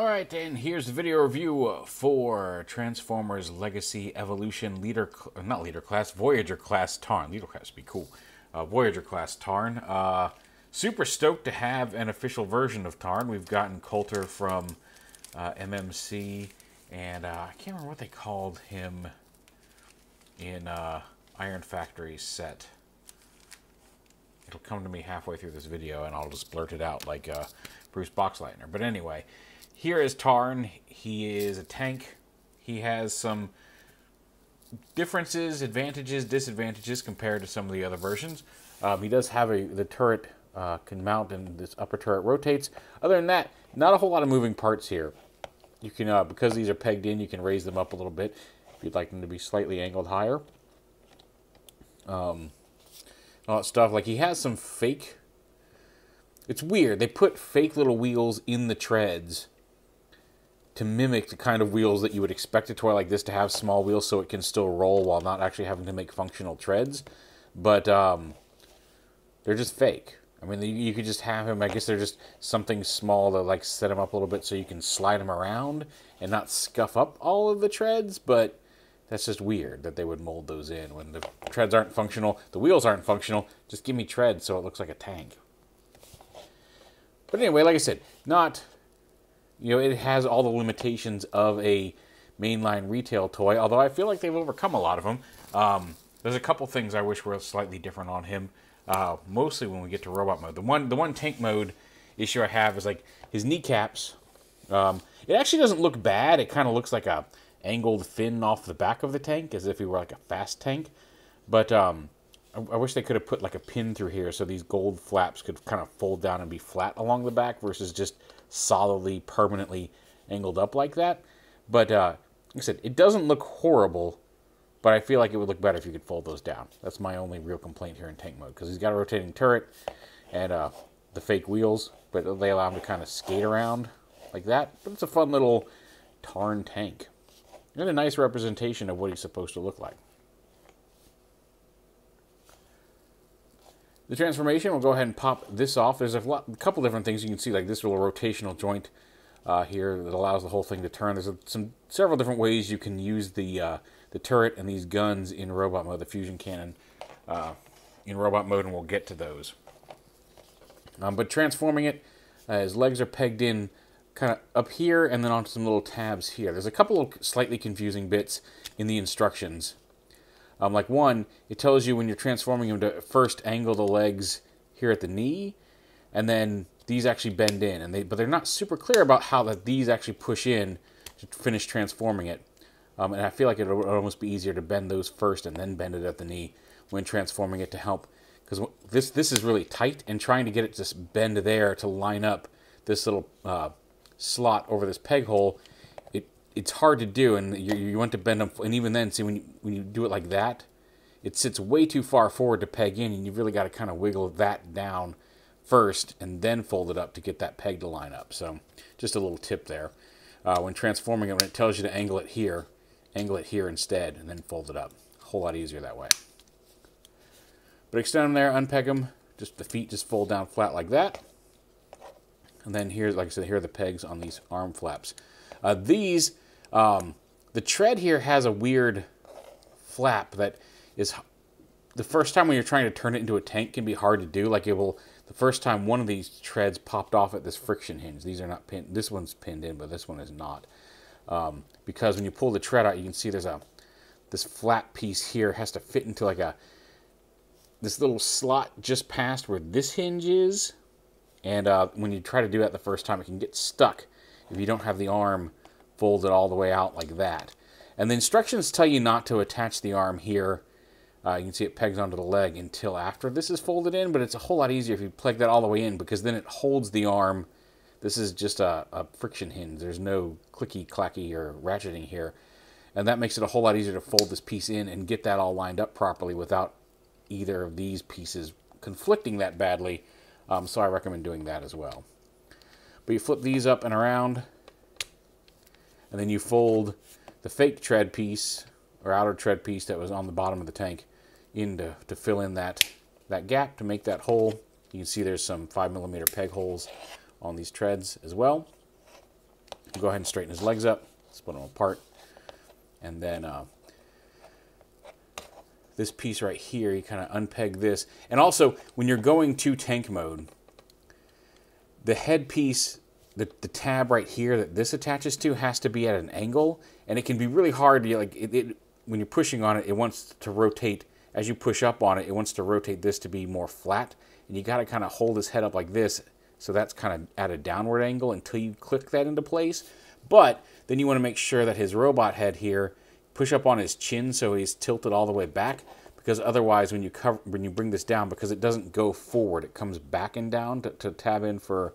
Alright, and here's the video review for Transformers Legacy Evolution Leader, not Leader Class, Voyager Class Tarn. Leader Class would be cool. Uh, Voyager Class Tarn. Uh, super stoked to have an official version of Tarn. We've gotten Coulter from uh, MMC, and uh, I can't remember what they called him in uh, Iron Factory set. It'll come to me halfway through this video, and I'll just blurt it out like uh, Bruce Boxleitner. But anyway, here is Tarn. He is a tank. He has some differences, advantages, disadvantages compared to some of the other versions. Um, he does have a the turret uh, can mount and this upper turret rotates. Other than that, not a whole lot of moving parts here. You can uh, because these are pegged in, you can raise them up a little bit if you'd like them to be slightly angled higher. Um, all that stuff like he has some fake. It's weird. They put fake little wheels in the treads to mimic the kind of wheels that you would expect a toy like this to have small wheels so it can still roll while not actually having to make functional treads. But um, they're just fake. I mean, you could just have him. I guess they're just something small to like set him up a little bit so you can slide him around and not scuff up all of the treads. But that's just weird that they would mold those in when the treads aren't functional, the wheels aren't functional. Just give me treads so it looks like a tank. But anyway, like I said, not you know, it has all the limitations of a mainline retail toy, although I feel like they've overcome a lot of them. Um, there's a couple things I wish were slightly different on him, uh, mostly when we get to robot mode. The one, the one tank mode issue I have is like his kneecaps. Um, it actually doesn't look bad. It kind of looks like a angled fin off the back of the tank, as if he were like a fast tank. But um, I, I wish they could have put like a pin through here so these gold flaps could kind of fold down and be flat along the back versus just solidly, permanently angled up like that. But uh, like I said, it doesn't look horrible, but I feel like it would look better if you could fold those down. That's my only real complaint here in tank mode because he's got a rotating turret and uh, the fake wheels, but they allow him to kind of skate around like that. But it's a fun little Tarn tank and a nice representation of what he's supposed to look like. The transformation, we'll go ahead and pop this off. There's a, lot, a couple different things you can see, like this little rotational joint uh, here that allows the whole thing to turn. There's a, some several different ways you can use the uh, the turret and these guns in robot mode, the fusion cannon uh, in robot mode, and we'll get to those. Um, but transforming it, uh, his legs are pegged in kind of up here and then onto some little tabs here. There's a couple of slightly confusing bits in the instructions um, like one, it tells you when you're transforming them to first angle the legs here at the knee, and then these actually bend in, and they but they're not super clear about how that these actually push in to finish transforming it. Um, and I feel like it would almost be easier to bend those first and then bend it at the knee when transforming it to help because this this is really tight and trying to get it to bend there to line up this little uh, slot over this peg hole it's hard to do, and you, you want to bend them. And even then, see when you, when you do it like that, it sits way too far forward to peg in, and you've really got to kind of wiggle that down first, and then fold it up to get that peg to line up. So just a little tip there. Uh, when transforming it, when it tells you to angle it here, angle it here instead, and then fold it up. A whole lot easier that way. But extend them there, unpeg them. Just the feet just fold down flat like that. And then here's, like I said, here are the pegs on these arm flaps. Uh, these, um, the tread here has a weird flap that is the first time when you're trying to turn it into a tank can be hard to do. Like it will, the first time one of these treads popped off at this friction hinge. These are not pinned. This one's pinned in, but this one is not. Um, because when you pull the tread out, you can see there's a this flat piece here has to fit into like a this little slot just past where this hinge is. And uh, when you try to do that the first time, it can get stuck if you don't have the arm folded all the way out like that. And the instructions tell you not to attach the arm here. Uh, you can see it pegs onto the leg until after this is folded in, but it's a whole lot easier if you plug that all the way in because then it holds the arm. This is just a, a friction hinge. There's no clicky clacky or ratcheting here. And that makes it a whole lot easier to fold this piece in and get that all lined up properly without either of these pieces conflicting that badly. Um, so I recommend doing that as well. But you flip these up and around, and then you fold the fake tread piece or outer tread piece that was on the bottom of the tank in to, to fill in that, that gap to make that hole. You can see there's some 5 millimeter peg holes on these treads as well. go ahead and straighten his legs up, split them apart, and then uh, this piece right here, you kind of unpeg this. And also, when you're going to tank mode, the head piece, the, the tab right here that this attaches to has to be at an angle, and it can be really hard to, like, it, it, when you're pushing on it, it wants to rotate, as you push up on it, it wants to rotate this to be more flat, and you got to kind of hold his head up like this, so that's kind of at a downward angle until you click that into place. But then you want to make sure that his robot head here push up on his chin so he's tilted all the way back because otherwise when you cover when you bring this down because it doesn't go forward it comes back and down to, to tab in for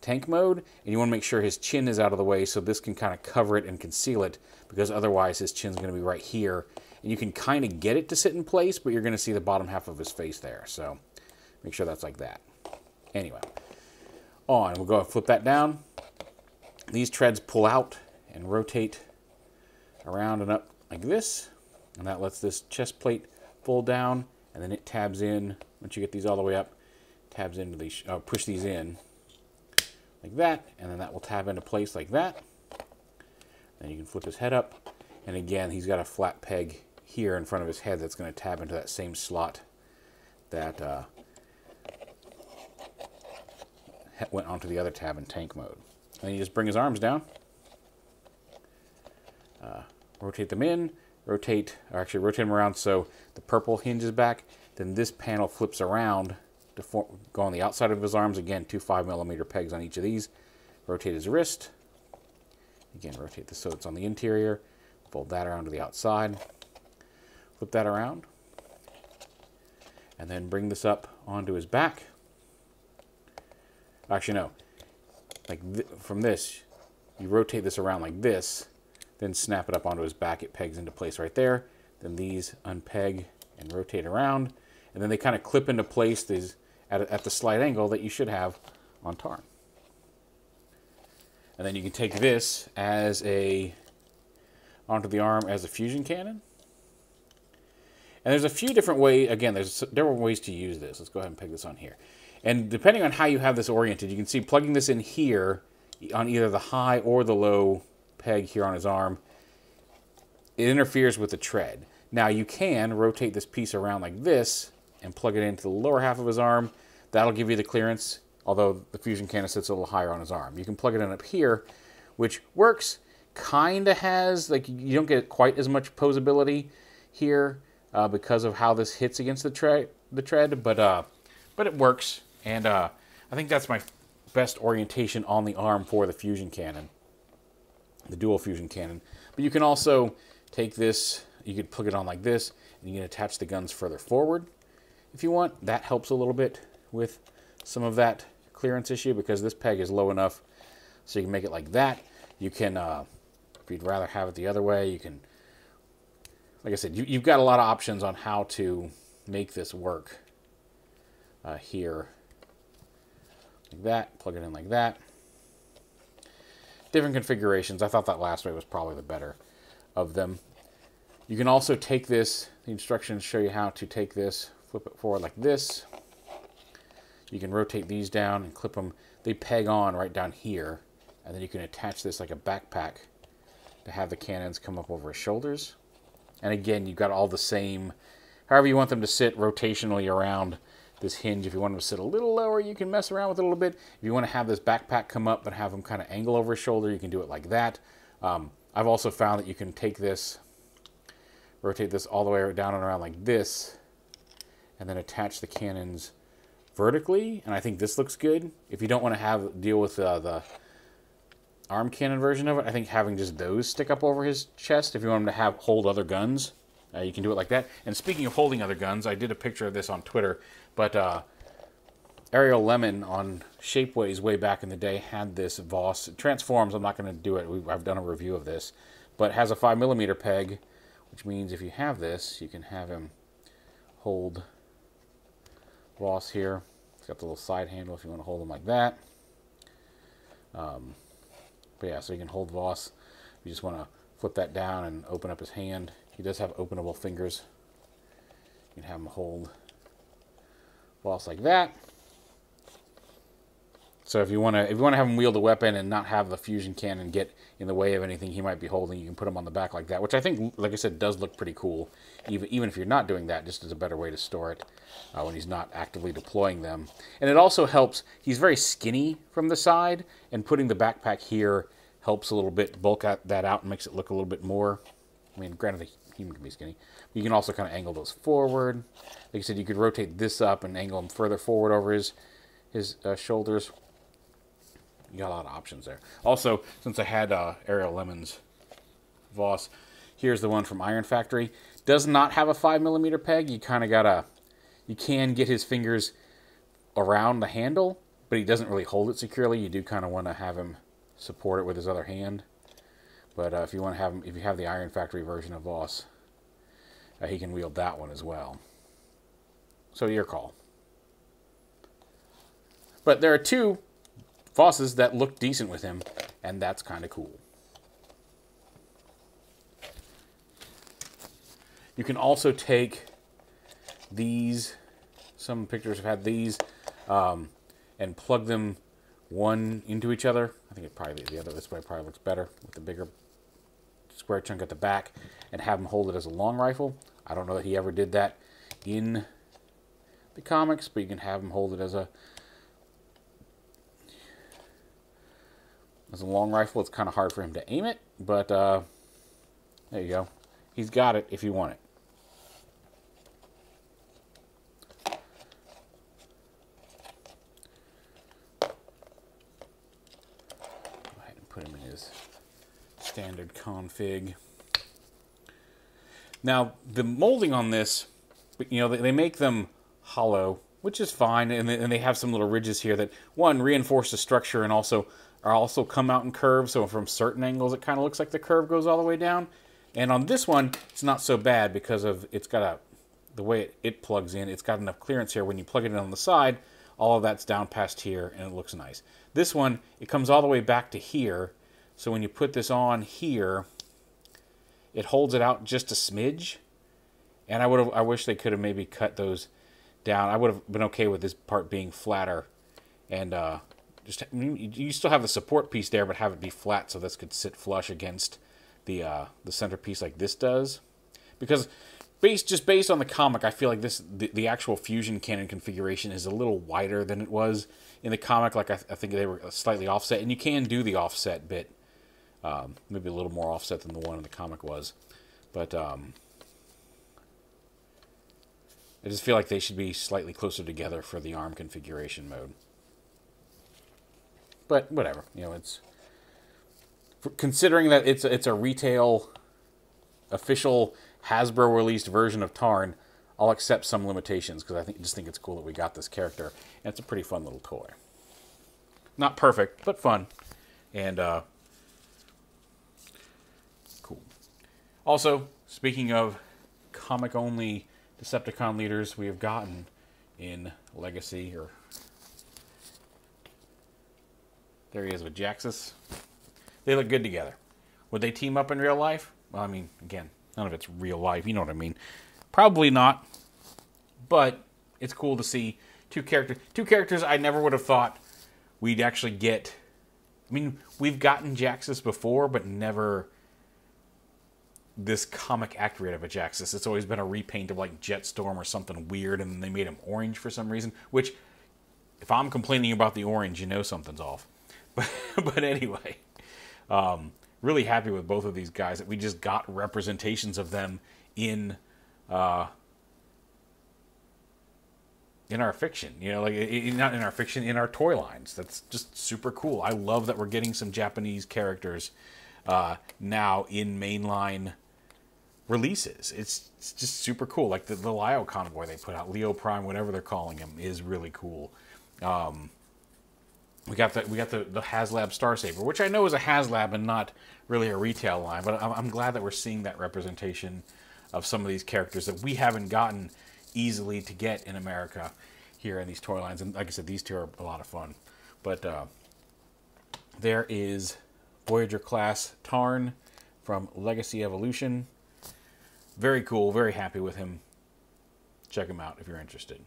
tank mode and you want to make sure his chin is out of the way so this can kind of cover it and conceal it because otherwise his chin's going to be right here and you can kind of get it to sit in place but you're going to see the bottom half of his face there so make sure that's like that anyway on we'll go and flip that down these treads pull out and rotate around and up like this. And that lets this chest plate fold down and then it tabs in. Once you get these all the way up, tabs into these, uh, push these in like that. And then that will tab into place like that. Then you can flip his head up. And again, he's got a flat peg here in front of his head that's going to tab into that same slot that uh, went onto the other tab in tank mode. And you just bring his arms down uh, rotate them in, rotate, or actually rotate them around so the purple hinges back. Then this panel flips around to form, go on the outside of his arms. Again, two 5 millimeter pegs on each of these. Rotate his wrist. Again, rotate this so it's on the interior. Fold that around to the outside. Flip that around. And then bring this up onto his back. Actually, no. Like th from this, you rotate this around like this then snap it up onto his back. It pegs into place right there. Then these unpeg and rotate around. And then they kind of clip into place these at, at the slight angle that you should have on Tarn. And then you can take this as a onto the arm as a fusion cannon. And there's a few different ways, again, there's different ways to use this. Let's go ahead and peg this on here. And depending on how you have this oriented, you can see plugging this in here on either the high or the low peg here on his arm, it interferes with the tread. Now you can rotate this piece around like this and plug it into the lower half of his arm. That'll give you the clearance, although the fusion cannon sits a little higher on his arm. You can plug it in up here, which works, kind of has, like you don't get quite as much posability here uh, because of how this hits against the, tread, the tread, but, uh, but it works. And uh, I think that's my best orientation on the arm for the fusion cannon the dual fusion cannon. But you can also take this, you could plug it on like this, and you can attach the guns further forward if you want. That helps a little bit with some of that clearance issue because this peg is low enough so you can make it like that. You can, uh, if you'd rather have it the other way, you can, like I said, you, have got a lot of options on how to make this work uh, here. Like that, plug it in like that different configurations. I thought that last way was probably the better of them. You can also take this, the instructions show you how to take this, flip it forward like this. You can rotate these down and clip them. They peg on right down here. And then you can attach this like a backpack to have the cannons come up over his shoulders. And again, you've got all the same, however you want them to sit rotationally around this hinge. If you want them to sit a little lower, you can mess around with it a little bit. If you want to have this backpack come up but have them kind of angle over his shoulder, you can do it like that. Um, I've also found that you can take this, rotate this all the way down and around like this, and then attach the cannons vertically. And I think this looks good. If you don't want to have deal with uh, the arm cannon version of it, I think having just those stick up over his chest, if you want him to have hold other guns, uh, you can do it like that. And speaking of holding other guns, I did a picture of this on Twitter. But uh, Ariel Lemon on Shapeways way back in the day had this Vos. It transforms. I'm not going to do it. We've, I've done a review of this. But has a 5 millimeter peg, which means if you have this, you can have him hold Vos here. It's got the little side handle if you want to hold him like that. Um, but yeah, so you can hold Vos. You just want to flip that down and open up his hand. He does have openable fingers. You can have him hold Vos like that. So if you want to if you want to have him wield a weapon and not have the fusion cannon get in the way of anything he might be holding, you can put him on the back like that, which I think, like I said, does look pretty cool. Even even if you're not doing that, just as a better way to store it uh, when he's not actively deploying them. And it also helps. He's very skinny from the side, and putting the backpack here helps a little bit to bulk out, that out and makes it look a little bit more. I mean, granted, the human can be skinny. You can also kind of angle those forward. Like I said, you could rotate this up and angle him further forward over his his uh, shoulders you got a lot of options there. Also, since I had uh, Ariel Lemons Vos, here's the one from Iron Factory. Does not have a five millimeter peg. You kind of gotta, you can get his fingers around the handle, but he doesn't really hold it securely. You do kind of want to have him support it with his other hand. But uh, if you want to have him, if you have the Iron Factory version of Vos, uh, he can wield that one as well. So your call. But there are two Vosses that look decent with him, and that's kind of cool. You can also take these, some pictures have had these, um, and plug them one into each other. I think it probably the other this way probably looks better with the bigger square chunk at the back, and have him hold it as a long rifle. I don't know that he ever did that in the comics, but you can have him hold it as a As a long rifle, it's kind of hard for him to aim it, but uh, there you go. He's got it if you want it. Go ahead and put him in his standard config. Now, the molding on this, you know, they make them hollow, which is fine, and they have some little ridges here that, one, reinforce the structure and also are also come out in curves. So from certain angles, it kind of looks like the curve goes all the way down. And on this one, it's not so bad because of it's got a the way it, it plugs in. It's got enough clearance here. When you plug it in on the side, all of that's down past here, and it looks nice. This one, it comes all the way back to here. So when you put this on here, it holds it out just a smidge. And I would have, I wish they could have maybe cut those down. I would have been okay with this part being flatter and uh, just you still have the support piece there, but have it be flat so this could sit flush against the uh, the centerpiece like this does. Because based just based on the comic, I feel like this the, the actual fusion cannon configuration is a little wider than it was in the comic. Like I, th- I think they were slightly offset, and you can do the offset bit, um, maybe a little more offset than the one in the comic was, but. Um, I just feel like they should be slightly closer together for the arm configuration mode. But whatever, you know, it's considering that it's it's a retail official Hasbro released version of Tarn. I'll accept some limitations because I think just think it's cool that we got this character, and it's a pretty fun little toy. Not perfect, but fun, and uh, cool. Also, speaking of comic only Decepticon leaders, we have gotten in Legacy or There he is with Jhiaxus. They look good together. Would they team up in real life? Well, I mean, again, none of it's real life. You know what I mean? Probably not. But it's cool to see two characters. Two characters I never would have thought we'd actually get. I mean, we've gotten Jhiaxus before, but never this comic accurate of a Jhiaxus. It's always been a repaint of like Jetstorm or something weird, and they made him orange for some reason. Which, if I'm complaining about the orange, you know something's off. But, anyway, um, really happy with both of these guys that we just got representations of them in uh, in our fiction. You know, like in, not in our fiction, in our toy lines. That's just super cool. I love that we're getting some Japanese characters uh, now in mainline releases. It's, it's just super cool. Like the, the Lio convoy they put out, Leo Prime, whatever they're calling him, is really cool. Um, we got the we got the, the HasLab Star Saber, which I know is a HasLab and not really a retail line, but I'm, I'm glad that we're seeing that representation of some of these characters that we haven't gotten easily to get in America here in these toy lines. And like I said, these two are a lot of fun. But uh, there is Voyager class Tarn from Legacy Evolution. Very cool. Very happy with him. Check him out if you're interested.